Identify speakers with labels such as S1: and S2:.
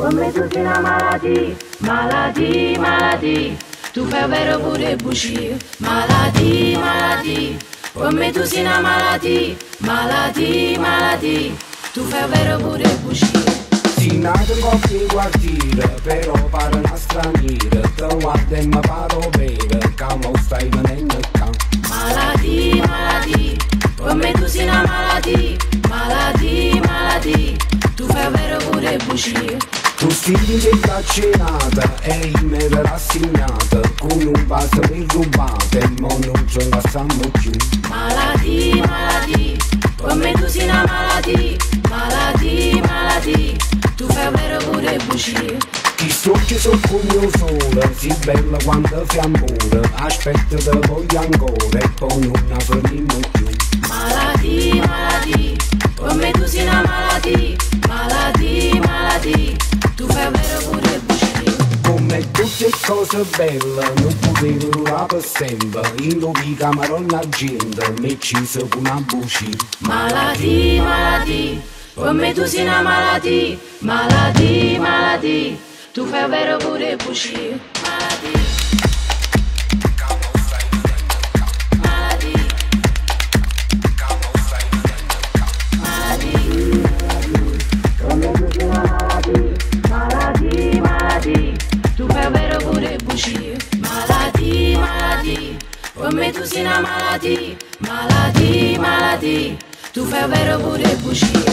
S1: Come tu sei una maladie, maladie, maladie. Tu fai vero pure bugie, maladie, maladie. Come tu sei una maladie, maladie, maladie. Tu fai vero pure bugie.
S2: Si nato in qualche quartiere, però pare una straniera Te guarda e mi paro bene, mo stai venendo qua
S1: Maladie, maladie, come tu sei una maladie, maladie, maladie. Tu fai vero pure bugie.
S2: Tu stili di vaccinata e in me rassegnata Con un vaso mi rubate e mo non ce la sanno più
S1: Maladie, maladie, come tu sei una maladie, maladie, maladie. Tu fai vero pure bugie.
S2: Ti strucci sul pugno sole, si bella quando fi amore Aspetta te voglio ancora e poi non la finimo più
S1: Maladie, maladie,
S2: tutte cose belle, non potevo per sempre In nuovi camerone gente, mi ci sono una buccia
S1: Maladie, maladie, come tu sei una maladie, maladie, maladie. Tu fai vero pure bugie. Come tu sei una maladie, maladie, maladie. Tu fai vero pure bugie.